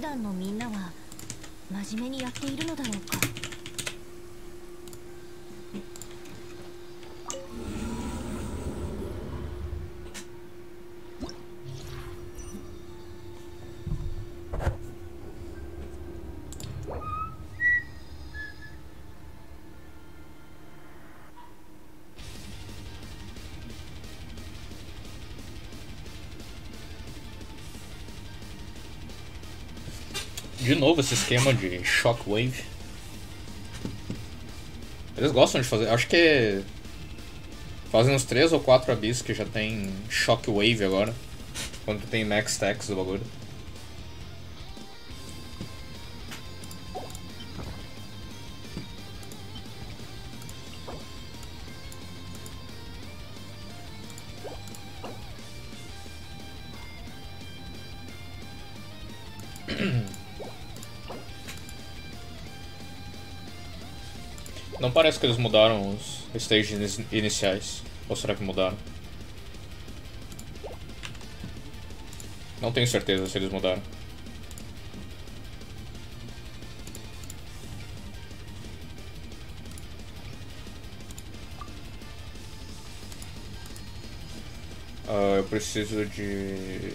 団のみんなは真面目にやっているのだろうか。Novo esse esquema de shockwave. Eles gostam de fazer. Acho que fazem uns 3 ou 4 abis que já tem shockwave agora. Quando tem max stacks do bagulho. Parece que eles mudaram os stages iniciais. Ou será que mudaram? Não tenho certeza se eles mudaram. Uh, eu preciso de...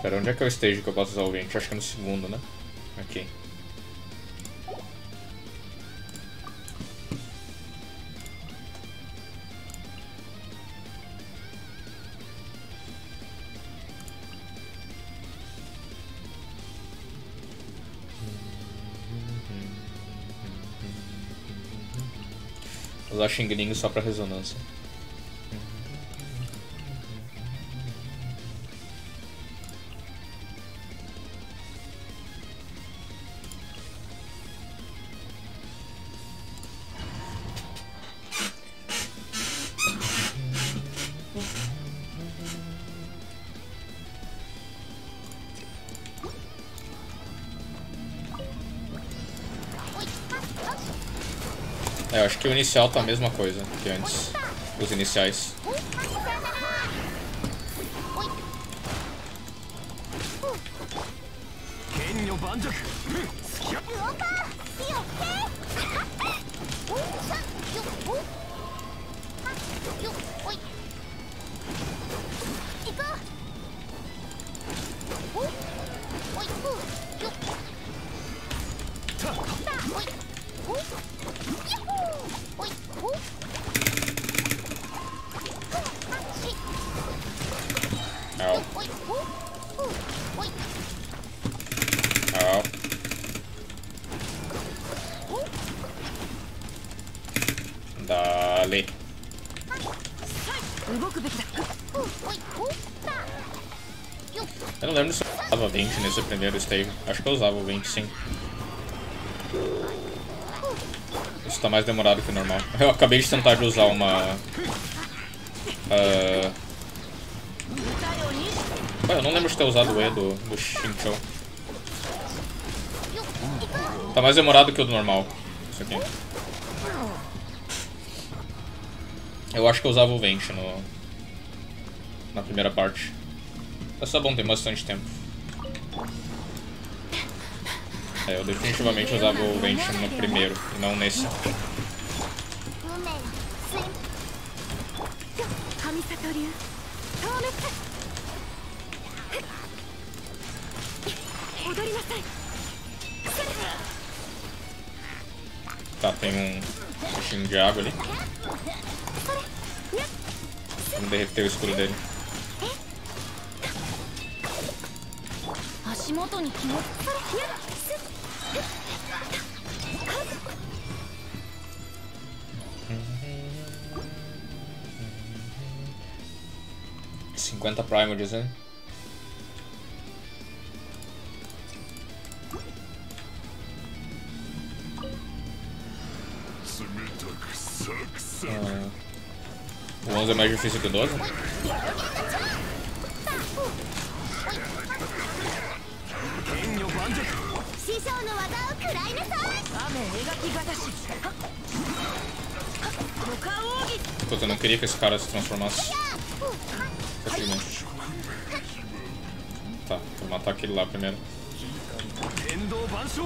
Pera, onde é que é o stage que eu posso usar o? Acho que é no segundo, né? Ok. Usar Xing só para ressonância. É, eu acho que o inicial tá a mesma coisa que antes. Os iniciais. 20 nesse primeiro stage. Acho que eu usava o 20 sim. Isso tá mais demorado que o normal. Eu acabei de tentar de usar uma... Uh... eu não lembro de ter usado o E do, do Shinchou. Tá mais demorado que o do normal. Isso aqui. Eu acho que eu usava o Vente no... Na primeira parte. É só bom ter bastante tempo. É, eu definitivamente usava o Vente no primeiro, e não nesse. Tá, tem um bichinho de água ali. Vamos derreter o escudo dele. 足元に気を Cinquenta primordials, hein? Ah, o 11 é mais difícil que o 12? Puta, eu não queria que esse cara se transformasse. Facilmente. Vou matar aquele lá primeiro. 天道万象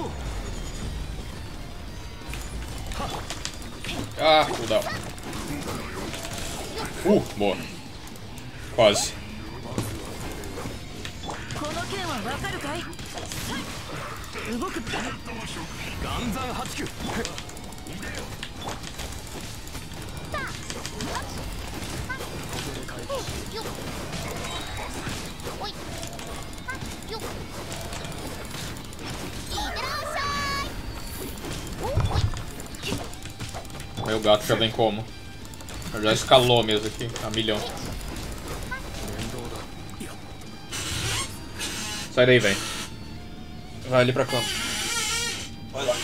Ah, cooldown. Uh, boa. Quase. Gato já vem como? Já escalou mesmo aqui, a milhão. Sai daí, vem. Vai ali pra. Vai lá.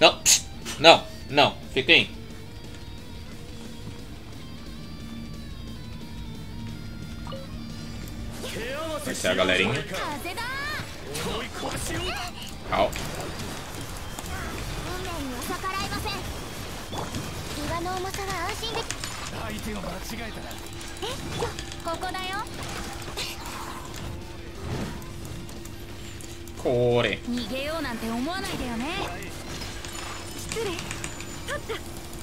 Não, psst, não, não, fica aí. Vai ser a galerinha. Calma. 重さは安心でき相手を間違えたらえここだよ Core. 逃げようなんて思わないでよね失礼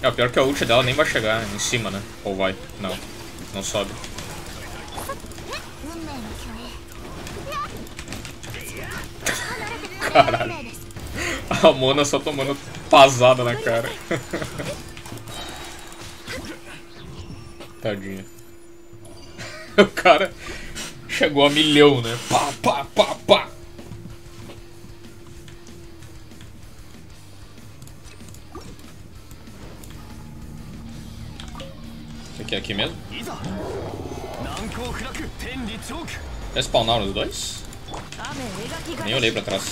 É, o pior que a ult dela nem vai chegar em cima, né? Ou vai? Não. Não sobe. 運命の虚栄 Caralho. A Mona só tomando pasada na cara. Tadinha. o cara chegou a milhão, né? Pá, pá, pá, pá. Isso aqui é aqui mesmo? Já é spawnaram os dois? Nem olhei pra trás.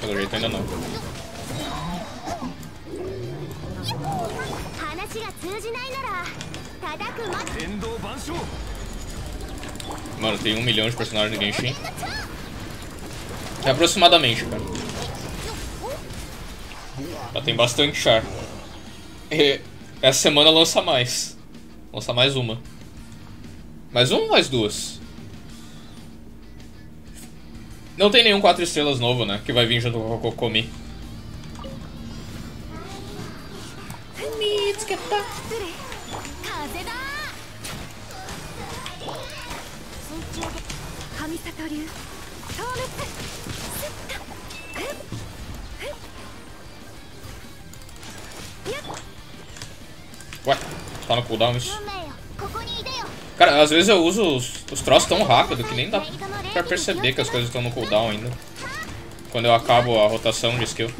Pelo jeito ainda não. 話が通じないなら叩くま天道万象 Mano, tem um milhão de personagens de Genshin. É aproximadamente, cara. Já tem bastante char. E essa semana lança mais. Lança mais uma. Mais uma ou mais duas? Não tem nenhum 4 estrelas novo, né? Que vai vir junto com o Kokomi. 좋겠다. Ué, tá no cooldown isso. Cara, às vezes eu uso os, os troços tão rápido que nem dá pra perceber que as coisas estão no cooldown ainda. Quando eu acabo a rotação de skill.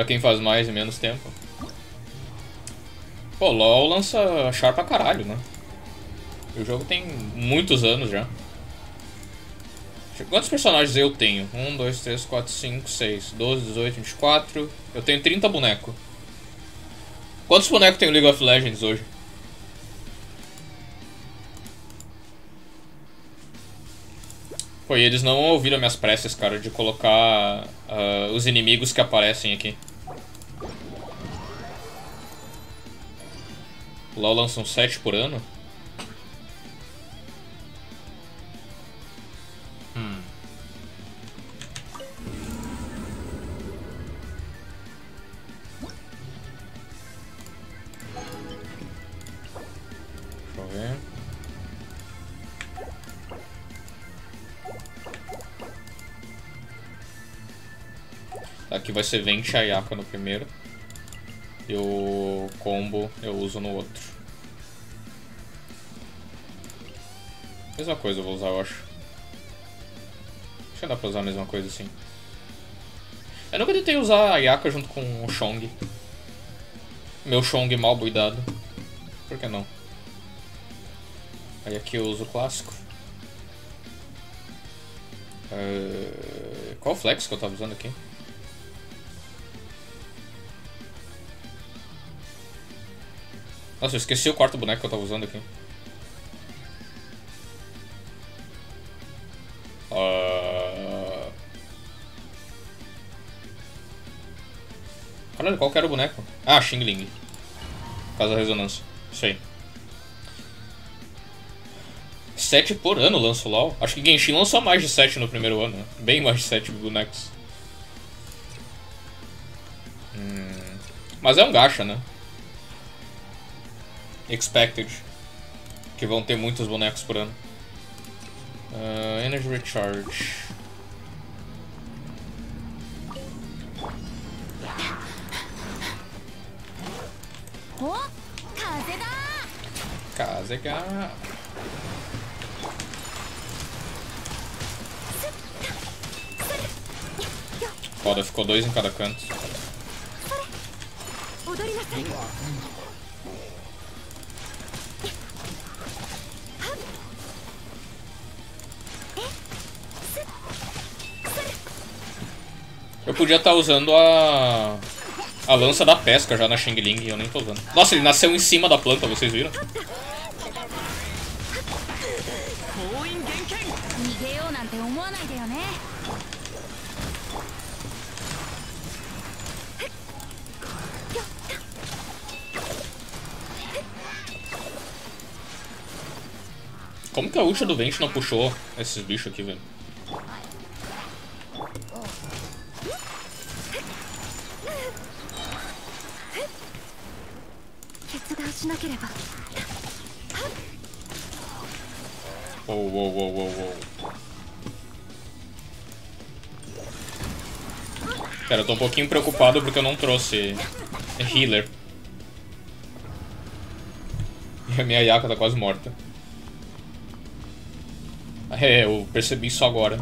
Pra quem faz mais e menos tempo. Pô, LoL lança char pra caralho, né? O jogo tem muitos anos já. Quantos personagens eu tenho? 1, 2, 3, 4, 5, 6, 12, 18, 24. Eu tenho 30 bonecos. Quantos bonecos tem o League of Legends hoje? Pô, e eles não ouviram minhas preces, cara, de colocar ah, os inimigos que aparecem aqui. O LoL lança um 7 por ano? Hum. Deixa eu ver. Aqui vai ser Vente Ayaka no primeiro. E o combo eu uso no outro. Mesma coisa eu vou usar, eu acho. Acho que dá pra usar a mesma coisa assim. Eu nunca tentei usar a Ayaka junto com o Chong. Meu Chong mal buidado. Por que não? Aí aqui eu uso o clássico. Eh, Qual flex que eu tava usando aqui? Nossa, eu esqueci o quarto boneco que eu tava usando aqui. Qual que era o boneco? Ah, Xing Ling. Da ressonância. Isso aí. 7 por ano lança o LoL. Acho que Genshin lançou mais de 7 no primeiro ano. né? Bem mais de 7 bonecos. Hum, Mas é um gacha, né? Expected. Que vão ter muitos bonecos por ano. Ah, Energy Recharge. fazer que a... Foda, ficou dois em cada canto. Eu podia estar usando a... A lança da pesca já na Xing Ling, eu nem tô usando. Nossa, ele nasceu em cima da planta, vocês viram? Puxa do vento não puxou esses bichos aqui, velho. Oh, oh, oh, oh, oh. Cara, eu tô um pouquinho preocupado porque eu não trouxe healer. E a minha Yaka tá quase morta. É, eu percebi isso agora.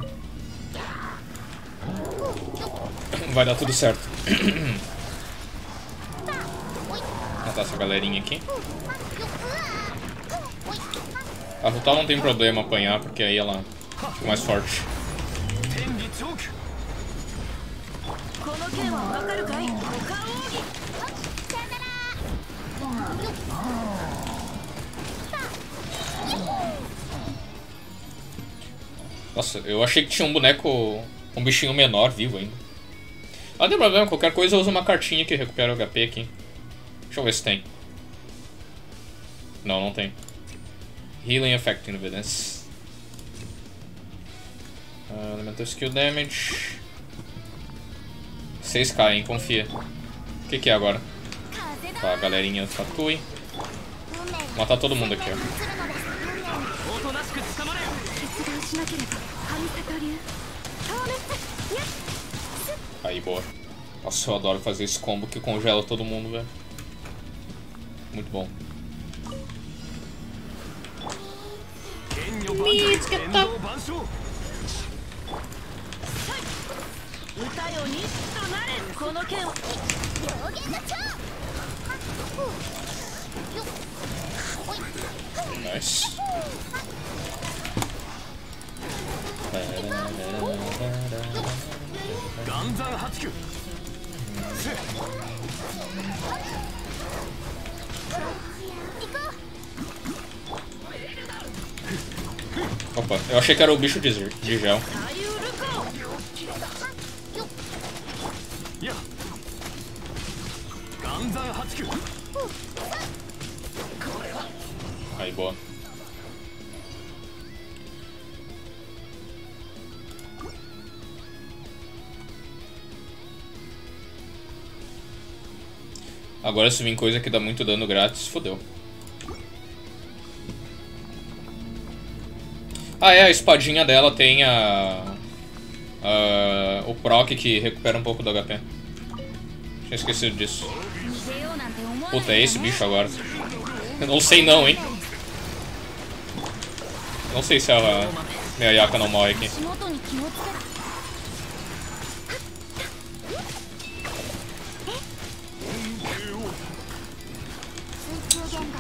Vai dar tudo certo. Matar essa galerinha aqui. A Rutal não tem problema apanhar, porque aí ela fica mais forte. Nossa, eu achei que tinha um boneco, um bichinho menor vivo ainda. Ah, não tem problema, qualquer coisa eu uso uma cartinha que recupera o HP aqui. Deixa eu ver se tem. Não, não tem. Healing Effect Evidence. Uh, Elemental Skill Damage. 6k, hein? Confia. O que, que é agora? Tá, galerinha Tatui. Matar todo mundo aqui, ó. Aí, boa. Nossa, eu adoro fazer esse combo que congela todo mundo, velho. Muito bom. Nice. Opa, eu achei que era o bicho de, de gel. Aí, boa. Agora se vir coisa que dá muito dano grátis, fodeu. Ah, é, a espadinha dela tem a... a o proc que recupera um pouco do HP. Tinha esquecido disso. Puta, é esse bicho agora. Eu não sei não, hein. Não sei se a minha Yaka não morre aqui.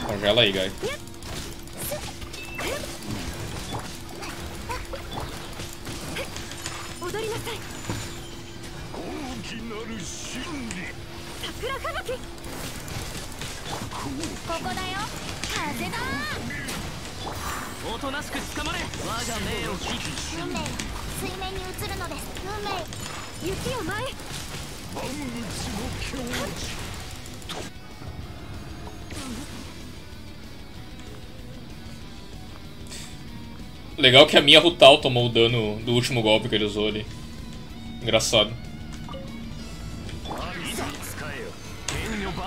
Congela aí, guy. 踊り Legal que a minha Rutal tomou o dano do último golpe que ele usou ali. Engraçado.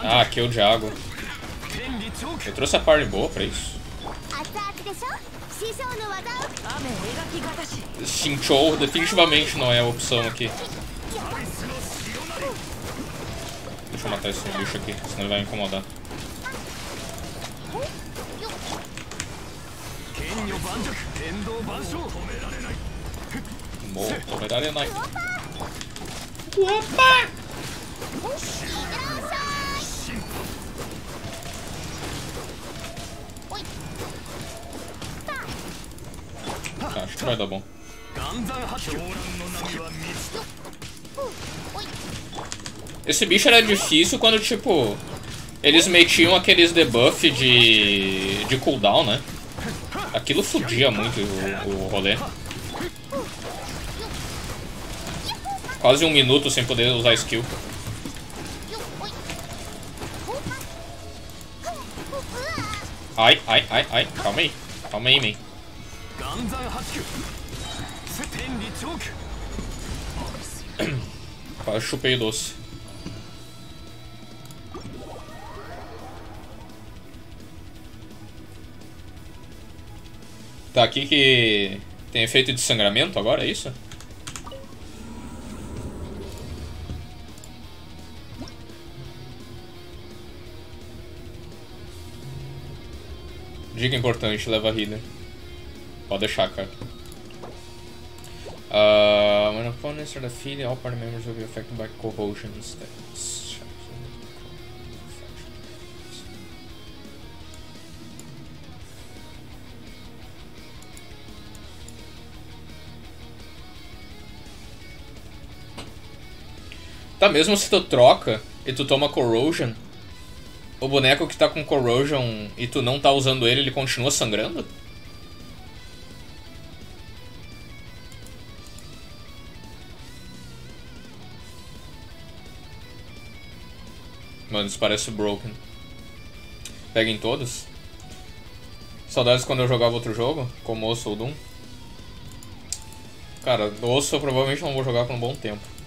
Ah, aqui é o Diago. Eu trouxe a party boa pra isso. Shinchou definitivamente não é a opção aqui. Deixa eu matar esse bicho aqui, senão ele vai me incomodar. 剣女盤石天道万象止められない Morro, vai dar Arenai. おい Tá, acho que vai dar bom. 岩山発狂乱の波は満ちた Esse bicho era difícil quando, tipo, eles metiam aqueles debuff de, de cooldown, né? Aquilo fudia muito o, o rolê. Quase um minuto sem poder usar skill. Ai, ai, ai, ai. Calma aí. Calma aí, man. Quase chupei o doce. Tá, aqui que tem efeito de sangramento agora, é isso? Dica importante, leva healer. Pode deixar, cara. Uh, when opponents are defeated, all party members will be affected by corrosion instead. Tá, mesmo se tu troca e tu toma corrosion, o boneco que tá com corrosion e tu não tá usando ele, ele continua sangrando? Mano, isso parece broken. Pega em todos. Saudades quando eu jogava outro jogo, como Osso ou Doom. Cara, Osso eu provavelmente não vou jogar por um bom tempo.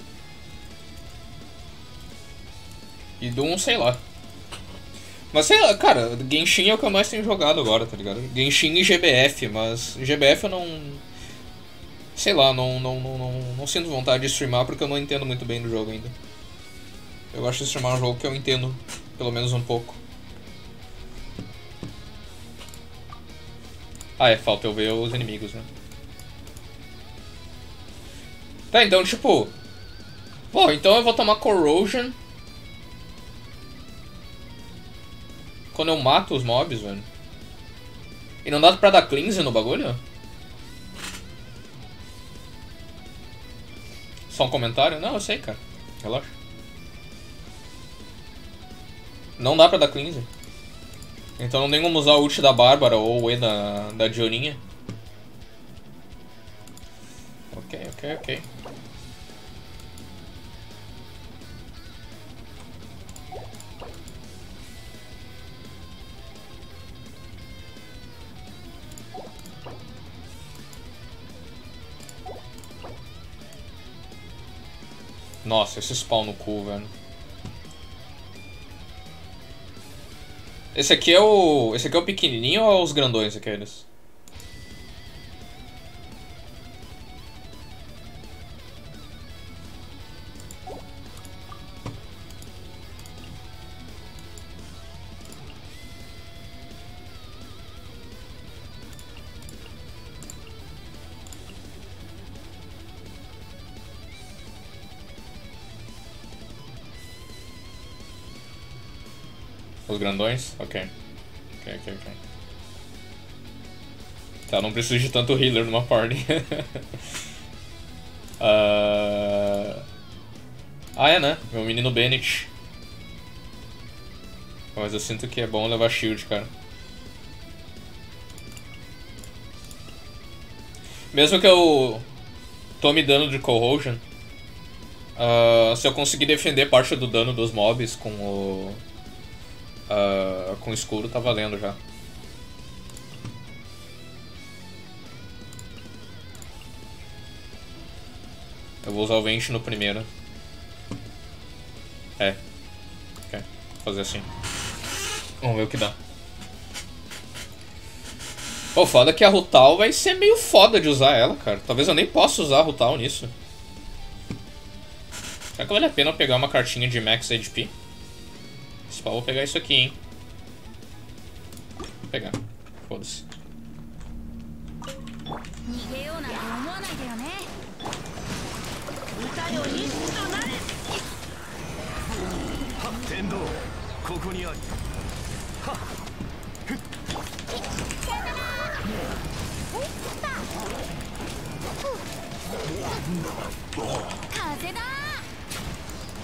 E Doom, sei lá. Mas sei lá, cara, Genshin é o que eu mais tenho jogado agora, tá ligado? Genshin e GBF, mas GBF eu não. Sei lá, não, não, não, não, não sinto vontade de streamar porque eu não entendo muito bem do jogo ainda. Eu gosto de streamar um jogo que eu entendo, pelo menos um pouco. Ah, é, falta eu ver os inimigos, né? Tá, então, tipo... Pô, então eu vou tomar Corrosion... Quando eu mato os mobs, velho. E não dá pra dar cleanse no bagulho? Só um comentário? Não, eu sei, cara. Relaxa. Não dá pra dar cleanse. Então não tem como usar o ult da Bárbara ou o E da, da Dioninha. Ok, ok, ok. Nossa, esse spawn no cu, velho. Esse aqui é o. Esse aqui é o pequenininho ou os grandões aqueles? Os grandões? Ok. Ok, ok, ok. Tá, não preciso de tanto healer numa party. Ah, Ah, é, né? Meu menino Bennett. Mas eu sinto que é bom levar shield, cara. Mesmo que eu tome dano de corrosion, Ah, se eu conseguir defender parte do dano dos mobs com o. ah, com escuro, tá valendo já. Eu vou usar o Vente no primeiro. É. Ok. Vou fazer assim. Vamos ver o que dá. Pô, foda que a Rutal vai ser meio foda de usar ela, cara. Talvez eu nem possa usar a Rutal nisso. Será que vale a pena eu pegar uma cartinha de Max HP? Vou pegar isso aqui, hein. Vou pegar. Foda-se.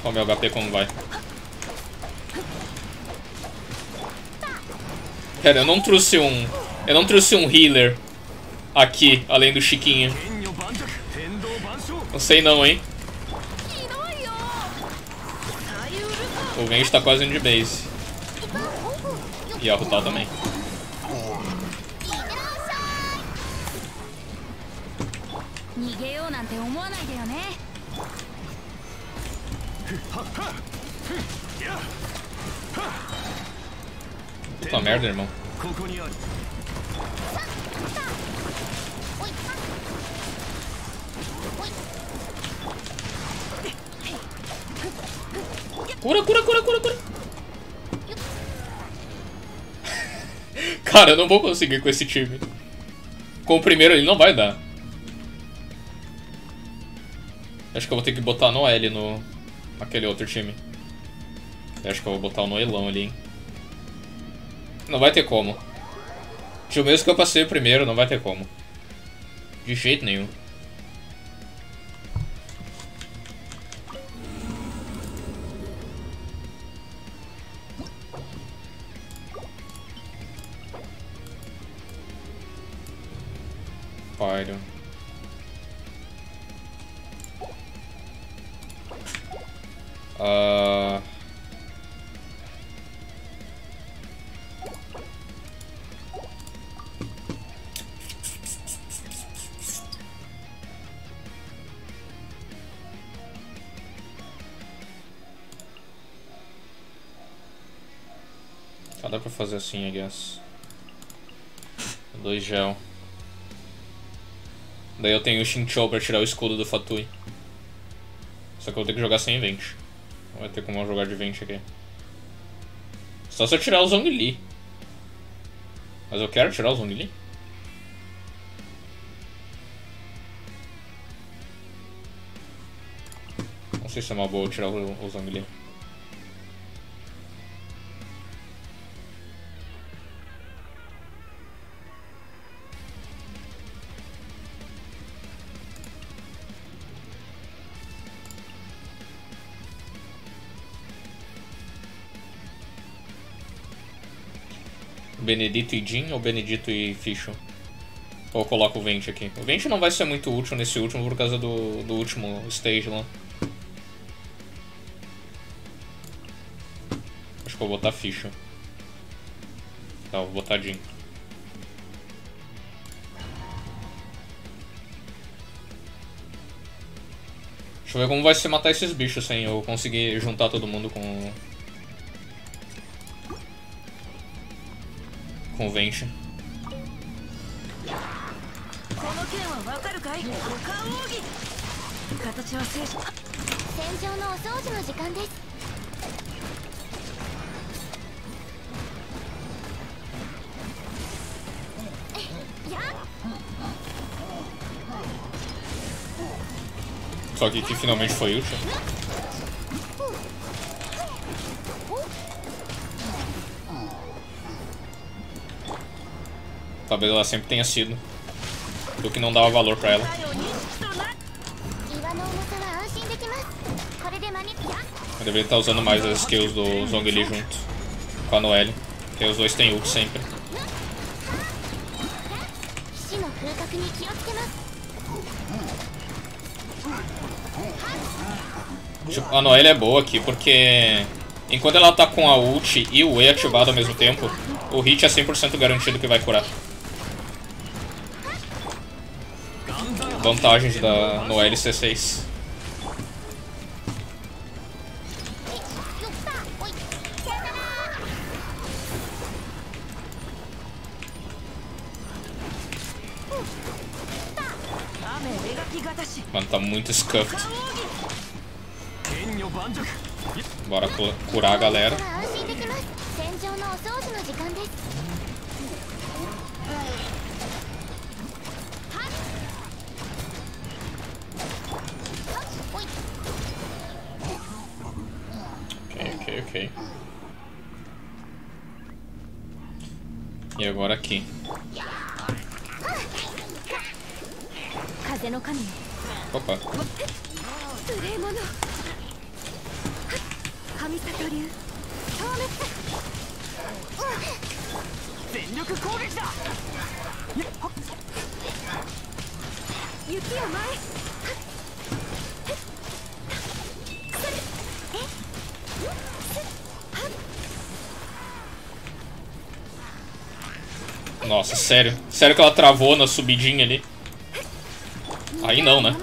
Olha o meu HP como vai. Cara, eu não trouxe um... Eu não trouxe um healer aqui, além do Chiquinho. Não sei não, hein. O Genji tá quase indo de base. E a Rutal também. Puta merda, irmão. Cura, cura, cura, cura, cura. Cara, eu não vou conseguir com esse time. Com o primeiro ele não vai dar. Acho que eu vou ter que botar Noel no... aquele outro time. Eu acho que eu vou botar o Noelão ali, hein. Não vai ter como. Tio mesmo que eu passei o primeiro, não vai ter como. De jeito nenhum. Pyro. Ah. Fazer assim, I guess. Dois gel. Daí eu tenho o Shinchou pra tirar o escudo do Fatui. Só que eu vou ter que jogar sem vente. Não vai ter como eu jogar de vente aqui. Só se eu tirar o Zhongli. Mas eu quero tirar o Zhongli. Não sei se é uma boa tirar o, o Zhongli. Benedito e Jin ou Benedito e Ficho? Ou coloco o Vente aqui? O Vente não vai ser muito útil nesse último por causa do, do último stage lá. Acho que eu vou botar Ficho. Não, vou botar Jin. Deixa eu ver como vai ser matar esses bichos sem eu conseguir juntar todo mundo com. っ Só que que finalmente foi útil. Talvez ela sempre tenha sido. do que não dava valor pra ela. Eu deveria estar usando mais as skills do Zongli junto com a Noelle. Porque os dois têm ult sempre. Tipo, a Noelle é boa aqui porque... Enquanto ela tá com a ult e o E ativado ao mesmo tempo, o hit é 100% garantido que vai curar. vantagens da, no LC6. Mano, tá muito scuffed. Bora curar a galera. Ok, ok, ok. E agora aqui. 風の神 Opa. 無礼者 Nossa, sério. Sério que ela travou na subidinha ali. Aí não, né?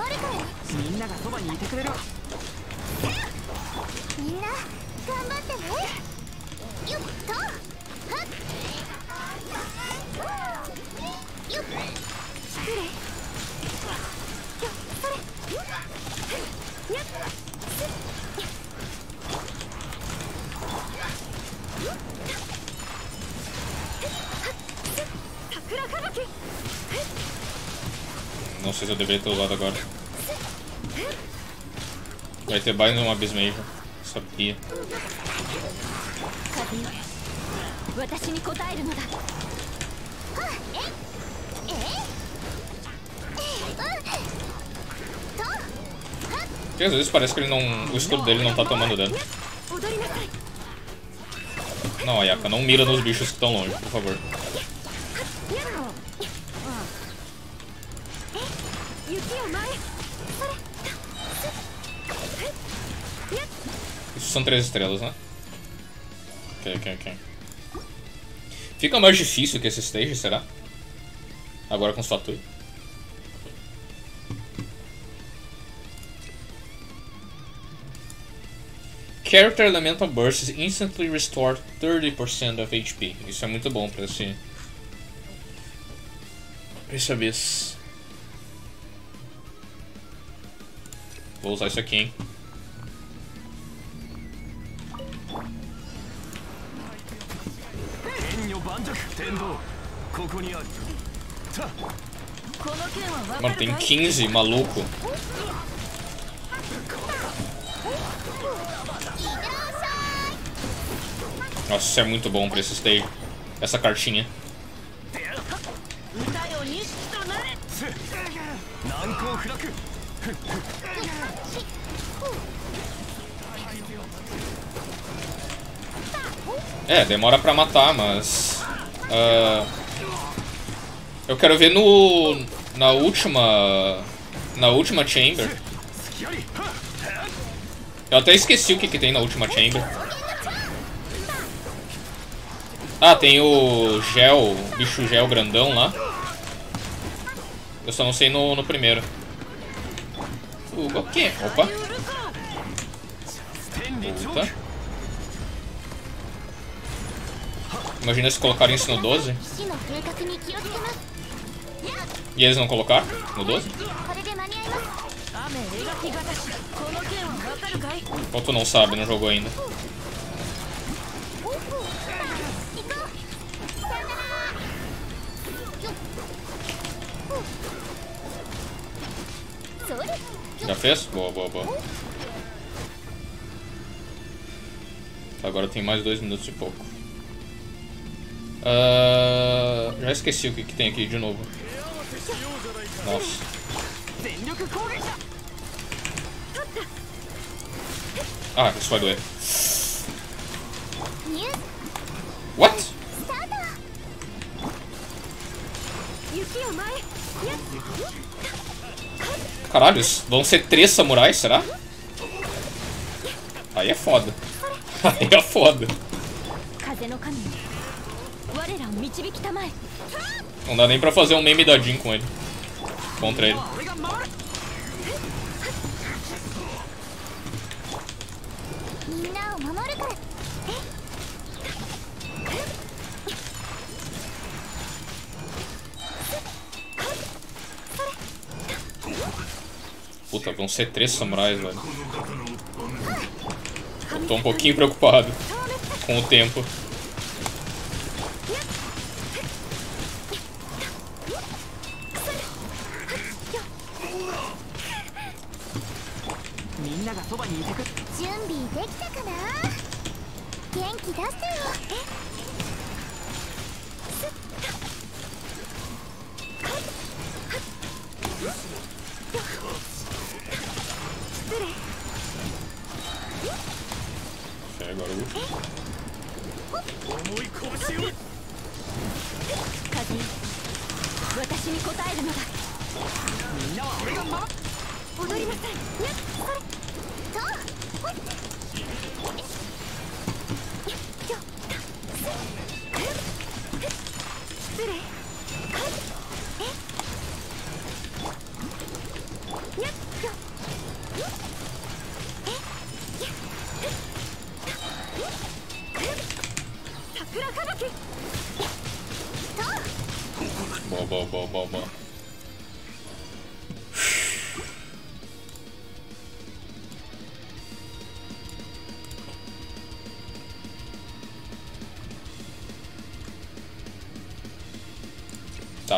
vocês, eu deveria ter usado agora. Vai ter mais um abismo aí, sabia. Porque às vezes parece que ele não. O escudo dele não tá tomando dano. Não, Ayaka, não mira nos bichos que estão longe, por favor. Isso são três estrelas, né? Ok, ok, ok. Fica mais difícil que esse stage, será? Agora com os Fatui. Character Elemental Bursts instantly restore 30% of HP. Isso é muito bom pra esse. pra esse abyss. Vou usar isso aqui, hein. Mano, tem 15, maluco. Nossa, isso é muito bom pra esses daí. Essa cartinha. É, demora pra matar, mas... Uh, eu quero ver no... Na última... Na última chamber. Eu até esqueci o que, que tem na última chamber. Ah, tem o gel, bicho gel grandão lá. Eu só não sei no, no primeiro. Opa, o quê? Opa. Imagina se colocarem isso no 12. E eles não colocaram no 12? Ou tu não sabe, não jogou ainda. Já fez? Boa, boa, boa. Agora tem mais dois minutos e pouco. Uh, já esqueci o que, que tem aqui de novo. Nossa. Ah, isso vai doer. What? Caralho, vão ser três samurais, será? Aí é foda. Aí é foda. Não dá nem pra fazer um meme dadinho com ele. Contra ele. Puta, vão ser três samurais, velho. Eu tô um pouquinho preocupado com o tempo.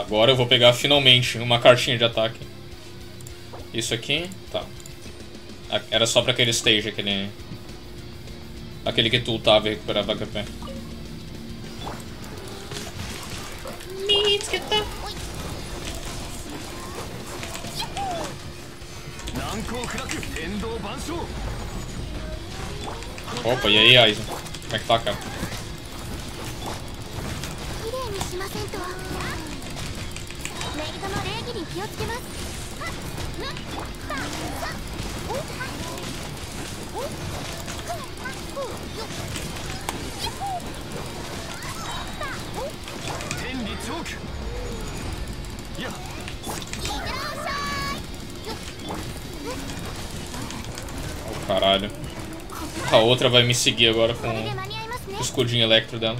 Agora eu vou pegar finalmente uma cartinha de ataque. Isso aqui, tá. Era só pra aquele stage, aquele... Aquele que tu tava e recuperava HP. Tá. Opa, e aí, Aizen? Como é que tá, cara? Caralho. A outra vai me seguir agora com o escudinho elétrico dela.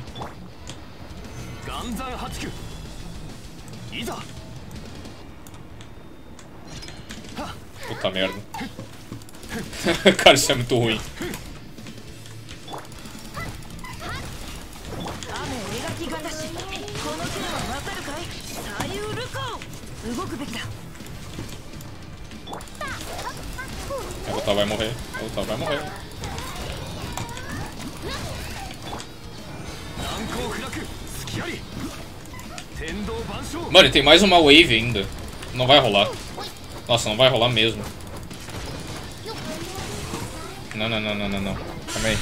Puta merda. Cara, isso é muito ruim. Avatar vai morrer. Avatar vai morrer. Mano, tem mais uma wave ainda. Não vai rolar. Nossa, não vai rolar mesmo. Não, não, não, não, não, não. Calma aí.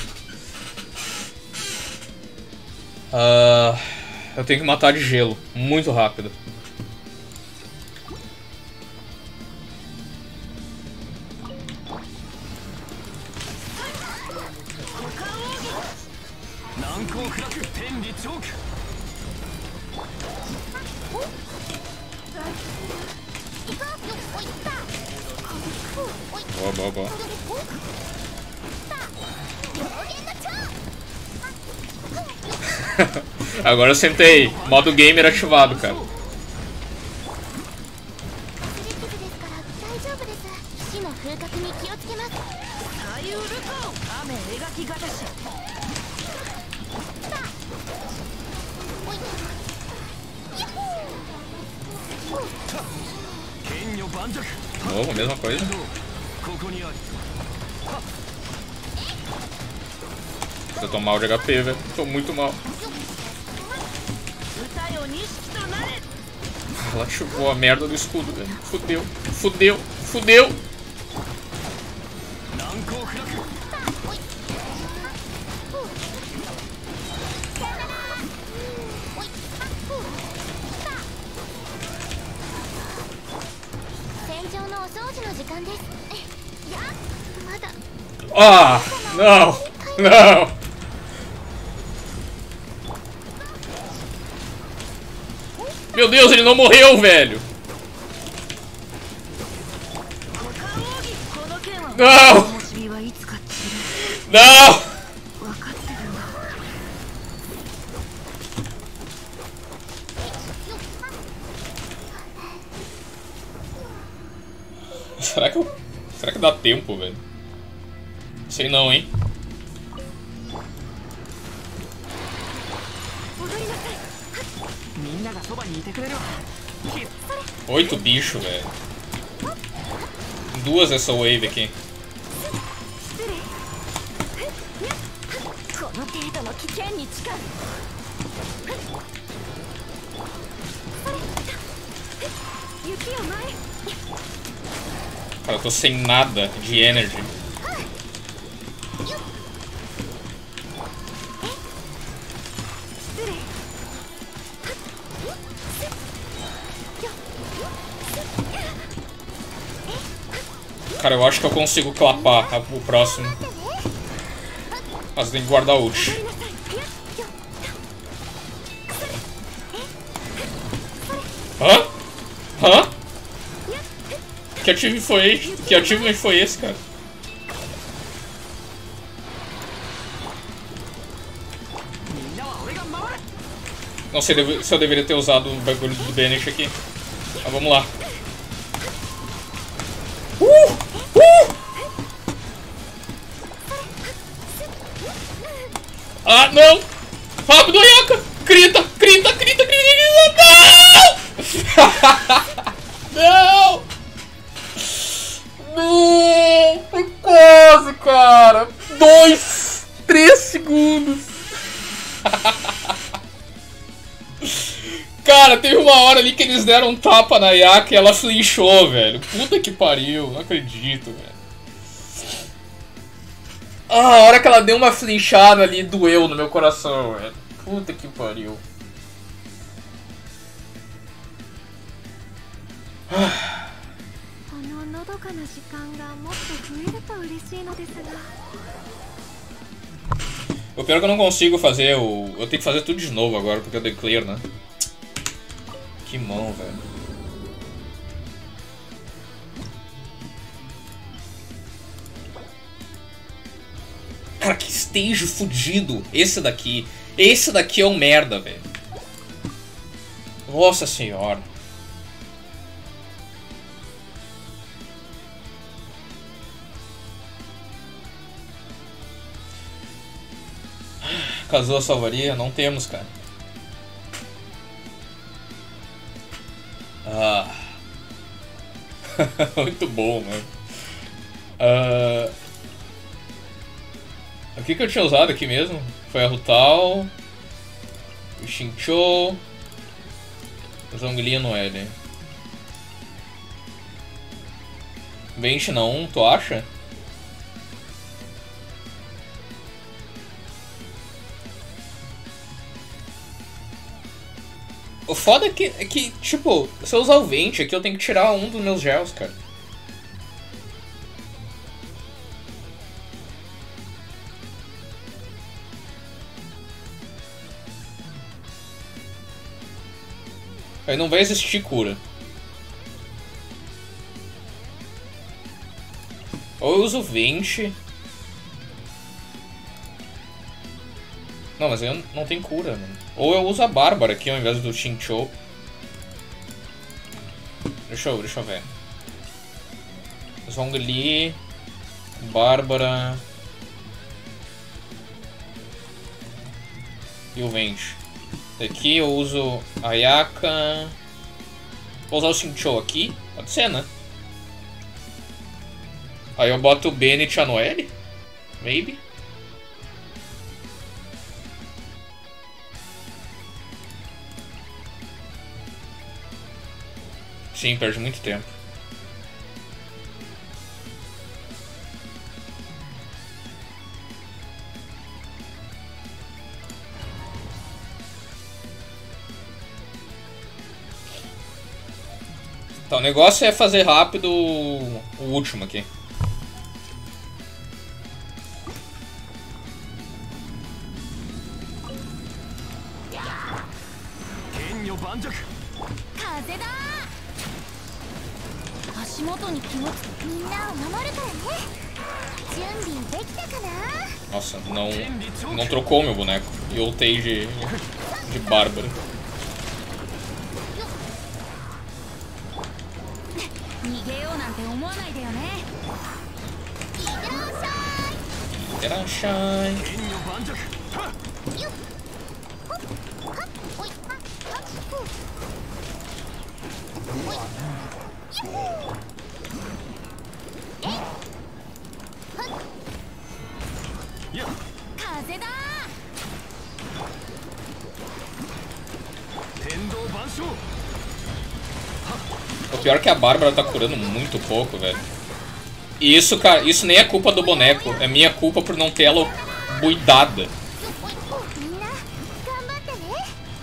Ah, eu tenho que matar de gelo. Muito rápido. Agora eu sentei. Modo gamer ativado, cara. Novo, mesma coisa. Eu tô mal de HP, velho. Tô muito mal. Boa a merda do escudo, velho. Fudeu, fudeu, fudeu. Ah, ah não, não. Meu Deus, ele não morreu, velho. Não! Não! Será que eu... Será que dá tempo, velho? Sei não, hein? Oito bichos, velho. Duas essa wave aqui. Cara, eu tô sem nada de energy. Cara, eu acho que eu consigo clapar o próximo. Mas tem que guardar o ult. Hã? Hã? Que ativo foi esse? Que ativo foi esse, cara? Não sei se eu deveria ter usado o bagulho do Banish aqui. Mas vamos lá. Ah, não! Rápido, Ayaka! Crita! Crita, crita, crita! Não! Não! Não! Foi quase, cara! Dois! Três segundos! Cara, teve uma hora ali que eles deram um tapa na Yaka e ela flinchou, velho. Puta que pariu, não acredito, velho. Ah, a hora que ela deu uma flinchada ali doeu no meu coração, velho. Puta que pariu. Ah. O pior é que eu não consigo fazer o. Eu tenho que fazer tudo de novo agora, porque eu dei clear, né? Que mão, velho. Stage fudido. Esse daqui. Esse daqui é um merda, velho. Nossa senhora. Casou salvaria? Não temos, cara. Ah. Muito bom, mano. Ah. O que, que eu tinha usado aqui mesmo? Foi a Rutal. O Shincho. O Zongli no L. Bench não, tu acha? O foda é que, é que, tipo, se eu usar o Vente aqui, eu tenho que tirar um dos meus gels, cara. Aí não vai existir cura. Ou eu uso 20. Não, mas aí não tem cura, mano. Ou eu uso a Bárbara aqui ao invés do Shincho. Deixa eu, deixa eu ver. Zhongli. Bárbara. E o Venge. Aqui eu uso Ayaka. Vou usar o Shincho aqui. Pode ser, né? Aí eu boto o Bennett e a Noelle? Maybe. Sim, perde muito tempo. Então, o negócio é fazer rápido o último aqui. Nossa, não, não trocou meu boneco. E eu de, de bárbaro. いってらっしゃ Terachai. 剣女盤石はっいよっほっはっほいはっはっほほいよっえっはっいや風だ天道万象 O pior é que a Bárbara tá curando muito pouco, velho. E isso, cara, isso nem é culpa do boneco. É minha culpa por não ter ela buidada.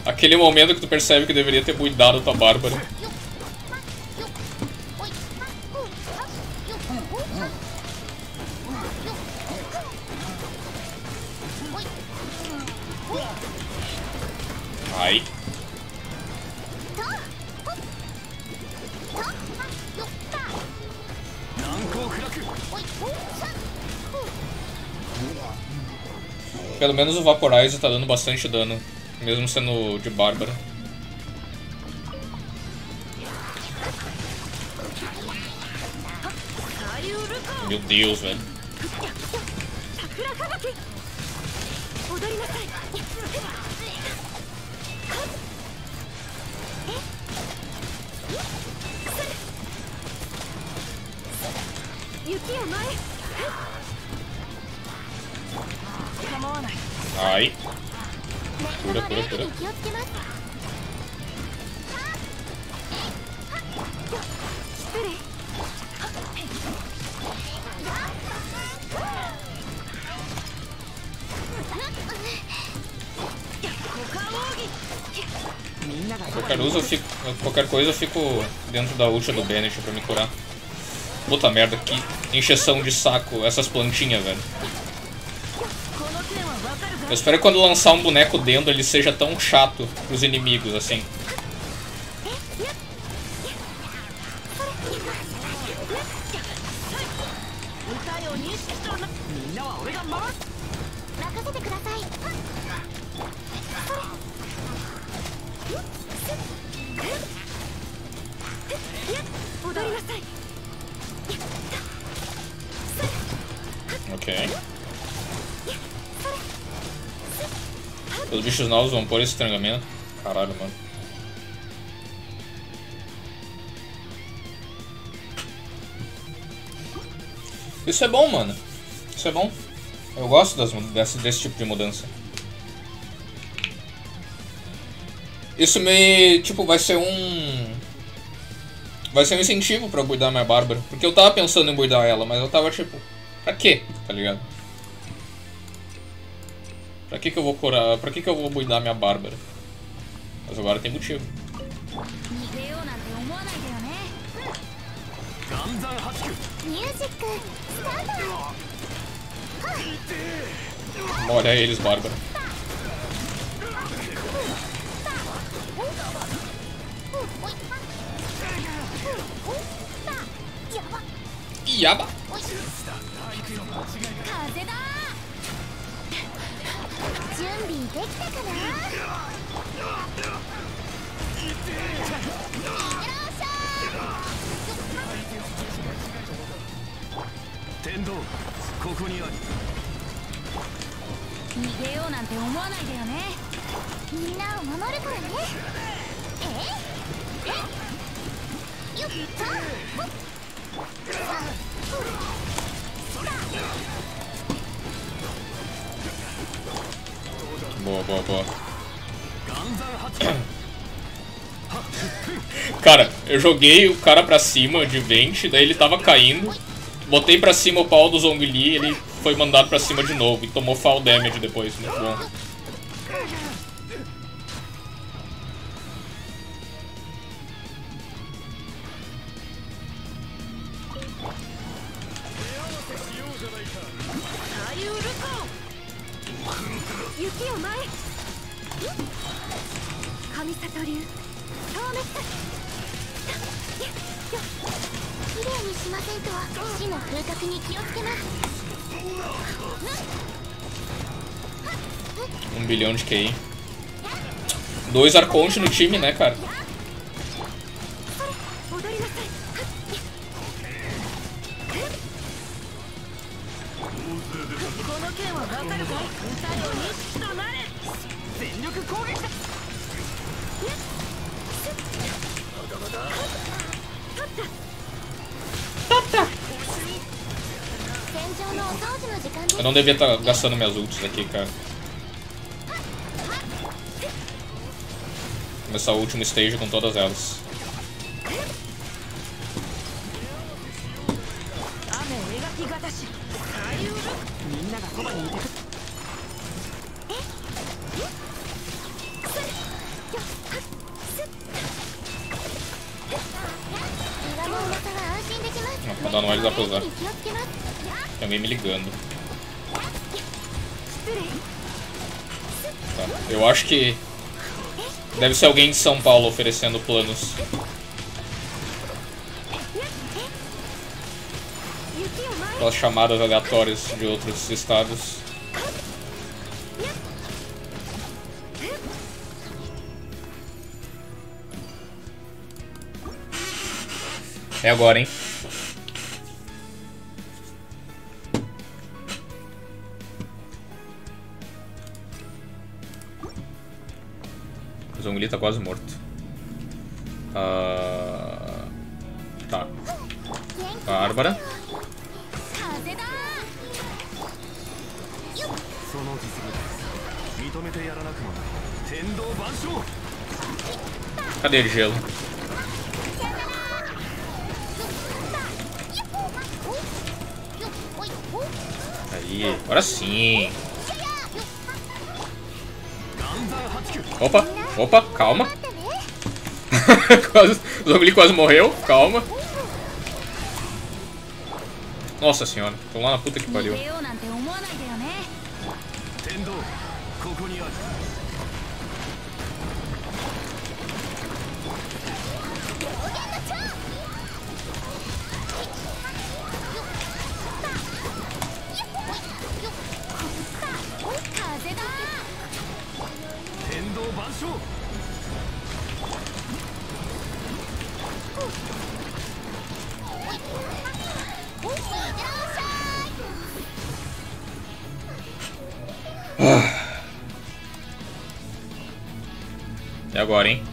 Aquele momento que tu percebe que deveria ter buidado tua Bárbara. Pelo menos o Vaporize tá dando bastante dano, mesmo sendo de Bárbara. Meu Deus, velho. Qualquer, uso, eu fico, qualquer coisa eu fico dentro da ult do Bennett pra me curar. Puta merda, que encheção de saco essas plantinhas, velho. Eu espero que quando lançar um boneco dentro ele seja tão chato pros inimigos, assim. Os bichos novos vão pôr esse estranhamento. Caralho, mano. Isso é bom, mano. Isso é bom. Eu gosto das, desse, desse tipo de mudança. Isso me. Tipo, vai ser um. Vai ser um incentivo pra eu minha Bárbara. Porque eu tava pensando em buidar ela, mas eu tava tipo. Pra quê? Tá ligado? que, que eu vou curar? Pra que, que eu vou cuidar minha Bárbara? Mas agora tem motivo. Olha eles, Bárbara. Yaba! 準備できたかな？天道ここにあり逃げようなんて思わないでよねみんなを守るからねええよっとほっさほ Boa, boa, boa. Cara, eu joguei o cara pra cima de vente, daí ele tava caindo. Botei pra cima o pau do Zhongli, ele foi mandado pra cima de novo e tomou fall damage depois, muito bom. 時を前神里流消滅きれいにしませんと死の風格に気をつけます Um bilhão de QI. Dois arcontes no time, né, cara? Devia estar gastando minhas ults aqui, cara. Começar o último stage com todas elas. acho que deve ser alguém de São Paulo oferecendo planos. Aquelas chamadas aleatórias de outros estados. É agora, hein? tá quase morto. Uh... Tá. Bárbara. Cadê o gelo? Aí, agora sim. Opa! Opa, calma. quase, o Zongli quase morreu, calma. Nossa senhora, tô lá na puta que 逃 pariu. げようなんて思わないでよね天道ここにある 天道万象 E agora, hein?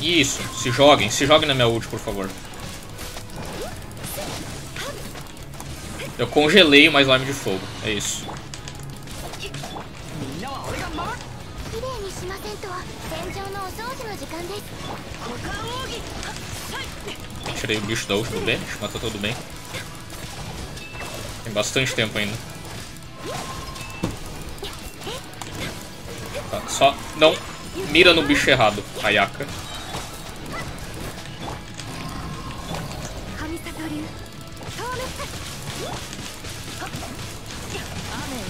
Isso, se joguem, se joguem na minha ult, por favor. Eu congelei mais lime de fogo, é isso. Tirei o bicho da ult do bem, matou tá tudo bem. Tem bastante tempo ainda. Tá, só não mira no bicho errado, Ayaka.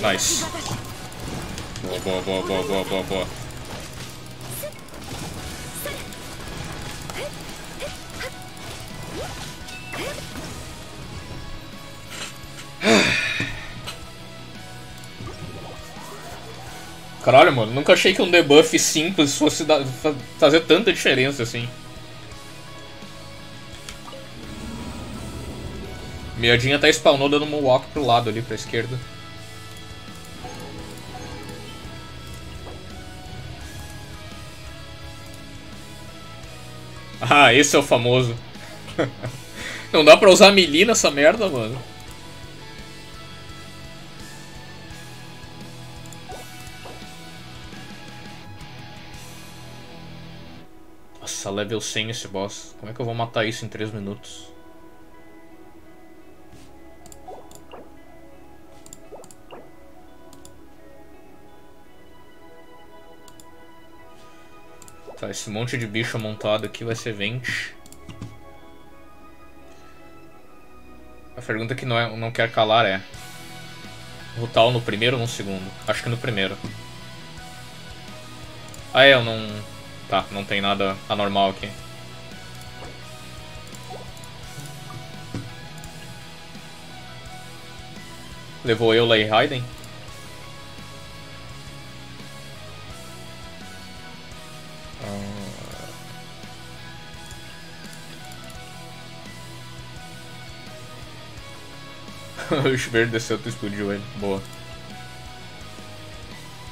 Nice. Boa, boa, boa, boa, boa, boa, boa. Caralho, mano, nunca achei que um debuff simples fosse fa- fazer tanta diferença assim. Miadinha tá spawnou dando um walk pro lado ali, pra esquerda. Ah, esse é o famoso. Não dá pra usar melee nessa merda, mano. Nossa, level 100 esse boss. Como é que eu vou matar isso em 3 minutos? Tá, esse monte de bicho montado aqui vai ser 20. pergunta que não, é, não quer calar é. Rutal no primeiro ou no segundo? Acho que no primeiro. Ah, é, eu não. Tá, não tem nada anormal aqui. Levou eu lá e Raiden? o chuveiro desceu, tu explodiu ele. Boa.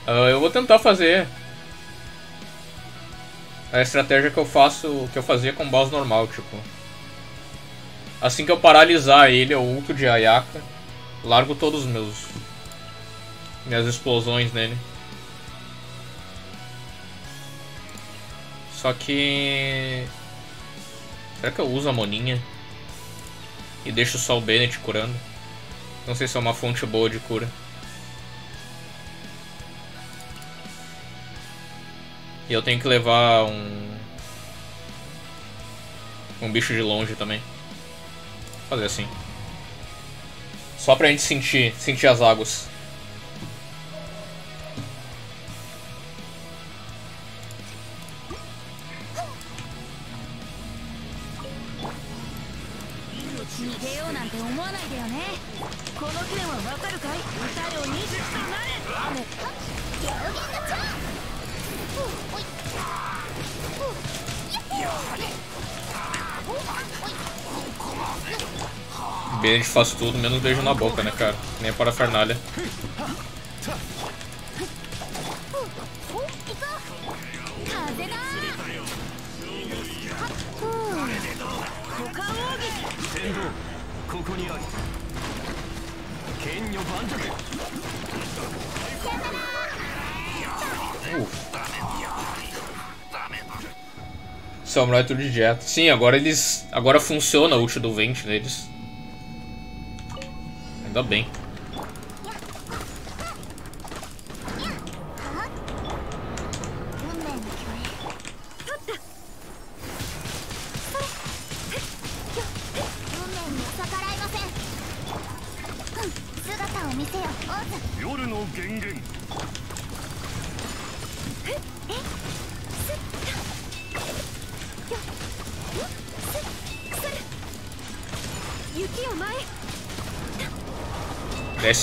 Uh, eu vou tentar fazer a estratégia que eu faço, que eu fazia com boss normal, tipo. Assim que eu paralisar ele, eu ulto de Ayaka, largo todos os meus minhas explosões nele. Só que será que eu uso a moninha e deixo só o Bennett curando? Não sei se é uma fonte boa de cura. E eu tenho que levar um. Um bicho de longe também. Vou fazer assim. Só pra gente sentir, sentir as águas. Beijo faz tudo, menos beijo na boca, né, cara? Nem a parafernália. Samurai tudo de dieta. Sim, agora eles. Agora funciona o ult do vento neles. Ainda bem.